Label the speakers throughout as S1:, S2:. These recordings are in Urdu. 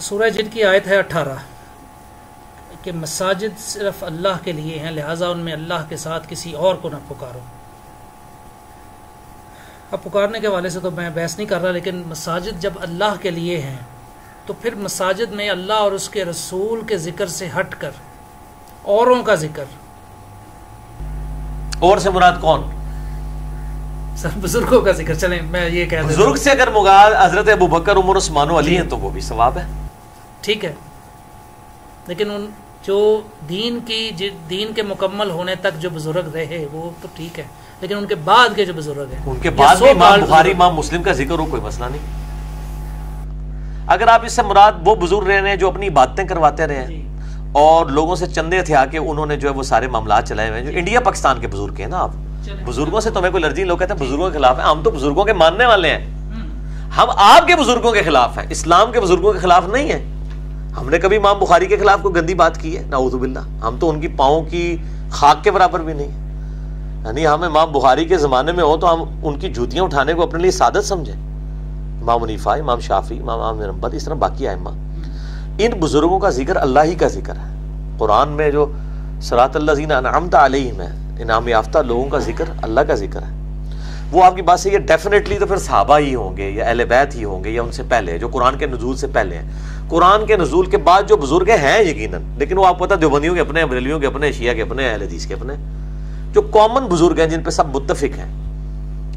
S1: سورہ جن کی آیت ہے اٹھارہ، کہ مساجد صرف اللہ کے لیے ہیں، لہٰذا ان میں اللہ کے ساتھ کسی اور کو نہ پکارو۔ اب پکارنے کے والے سے تو میں بحث نہیں کر رہا، لیکن مساجد جب اللہ کے لیے ہیں، تو پھر مساجد میں اللہ اور اس کے رسول کے ذکر سے ہٹ کر، اوروں کا ذکر۔
S2: اور سے مراد کون؟
S1: بزرگوں کا ذکر چلیں میں یہ کہہ
S2: بزرگ سے اگر مراد حضرت ابو بکر عمر عثمان و علی ہیں تو وہ بھی ثواب ہے۔
S1: ٹھیک ہے۔ لیکن ان جو دین کی دین کے مکمل ہونے تک جو بزرگ رہے وہ تو ٹھیک ہے۔ لیکن ان کے بعد کے جو بزرگ ہیں
S2: ان کے بعد بھی امام بخاری امام مسلم کا ذکر ہو کوئی مسئلہ نہیں۔ اگر آپ اس سے مراد وہ بزرگ رہے ہیں جو اپنی باتیں کرواتے رہے ہیں جی۔ اور لوگوں سے چندے تھے آ کے انہوں نے جو ہے وہ سارے معاملات چلائے ہوئے ہیں جو انڈیا پاکستان کے بزرگ ہیں نا آپ۔ بزرگوں سے تمہیں کوئی لرجی لوگ کہتے ہیں بزرگوں کے خلاف ہیں۔ ہم تو بزرگوں کے ماننے والے ہیں۔ ہم۔ آپ کے بزرگوں کے خلاف ہیں اسلام کے بزرگوں کے خلاف نہیں ہیں۔ ہم نے کبھی امام بخاری کے خلاف کوئی گندی بات کی ہے؟ نعوذ باللہ۔ ہم تو ان کی پاؤں کی خاک کے برابر بھی نہیں یعنی ہم امام بخاری کے زمانے میں ہو تو ہم ان کی جوتیاں اٹھانے کو اپنے لیے سعادت سمجھیں۔ امام منیفا امام شافی امام امام اس طرح باقی آئمہ ان بزرگوں کا ذکر اللہ ہی کا ذکر ہے۔ قرآن میں جو سرات اللہ زین انعامت علیہم ہے انعام یافتہ لوگوں کا ذکر اللہ کا ذکر ہے۔ وہ آپ کی بات سے یہ ڈیفینیٹلی تو پھر صحابہ ہی ہوں گے یا اہل بیت ہی ہوں گے یا ان سے پہلے، جو قرآن کے نزول سے پہلے ہیں۔ قرآن کے نزول کے بعد جو بزرگ ہیں یقیناً، لیکن وہ آپ پتہ دیوبندیوں کے اپنے بریلیوں کے اپنے، شیعہ کے اپنے، اہل حدیث کے اپنے۔ جو کامن بزرگ ہیں جن پہ سب متفق ہیں،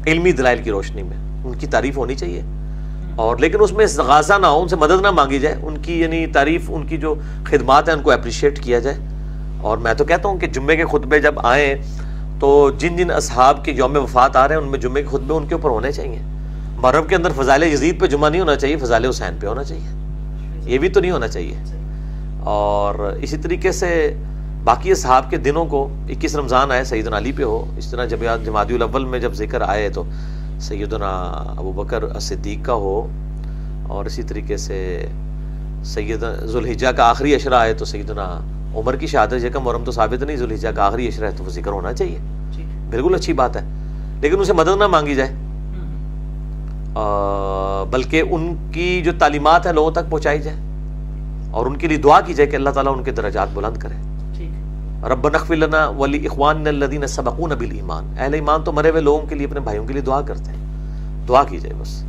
S2: علمی دلائل کی روشنی میں، ان کی تعریف ہونی چاہیے۔ اور لیکن اس میں غازہ نہ ہو، ان سے مدد نہ مانگی جائے، ان کی یعنی تعریف، ان کی جو خدمات ہیں، ان کو اپریشیٹ کیا جائے۔ اور میں تو کہتا ہوں کہ جمعے کے خطبے جب آئیں تو جن جن اصحاب کے یوم وفات آ رہے ہیں، ان میں جمعے کے خطبے ان کے اوپر ہونے چاہیے۔ محرم کے اندر فضائل یزید پہ جمعہ نہیں ہونا چاہیے، فضائل حسین پہ ہونا چاہیے۔ یہ بھی تو نہیں ہونا چاہیے۔ اور اسی طریقے سے باقی اصحاب کے دنوں کو، اکیس رمضان آئے سعید علی پہ ہو۔ اس طرح جب جماعتی الاول میں جب ذکر آئے تو سیدنا ابو بکر صدیق کا ہو۔ اور اسی طریقے سے سید ذوالحجہ کا آخری اشرہ آئے تو سیدنا عمر کی شہادت یہ کا محرم تو ثابت نہیں ذوالحجہ کا آخری اشرہ ہے تو وہ ذکر ہونا چاہیے۔ بالکل اچھی بات ہے۔ لیکن اسے مدد نہ مانگی جائے۔ بلکہ ان کی جو تعلیمات ہیں لوگوں تک پہنچائی جائے۔ اور ان کے لیے دعا کی جائے کہ اللہ تعالیٰ ان کے درجات بلند کرے۔ رب نقف لنا ولی اخوان الدین سبقون بالایمان۔ اہل ایمان تو مرے ہوئے لوگوں کے لیے اپنے بھائیوں کے لیے دعا کرتے ہیں۔ دعا کی جائے بس۔